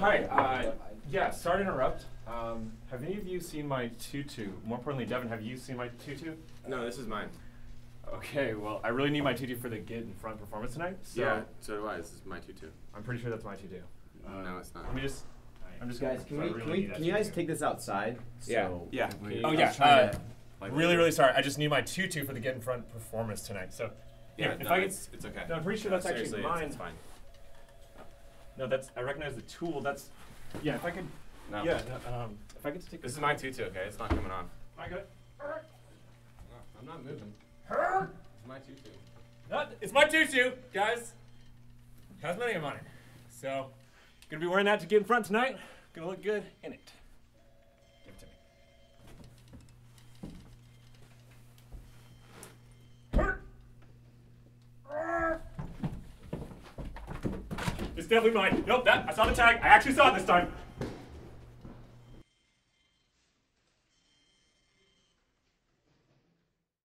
Hi. Uh, yeah, sorry to interrupt. Um, have any of you seen my tutu? More importantly, Devin, have you seen my tutu? No, this is mine. Okay, well, I really need my tutu for the Get in Front performance tonight. So yeah, so do I. This is my tutu. I'm pretty sure that's my tutu. Uh, no, it's not. Let me just. I'm just Guys, can, so we, really can, we, can you guys tutu. take this outside? Yeah. So Yeah. we- Oh I was yeah. Uh, like, really, really sorry. I just need my tutu for the Get in Front performance tonight. So. Yeah, if no, I could- it's, it's okay. No, I'm pretty sure No, that's actually seriously, it's- mine. It's fine. No, that's. I recognize the tool. That's. Yeah. If I could. No. Yeah. no, um, if I could take This is my tutu, okay? It's not coming off. I got. No, I'm not moving. Her. It's my tutu. Not, it's my tutu, guys. Has many of mine. So, gonna be wearing that to get in front tonight. Gonna look good in it. Give it to me. It's definitely mine. Nope, that I saw the tag. I actually saw it this time.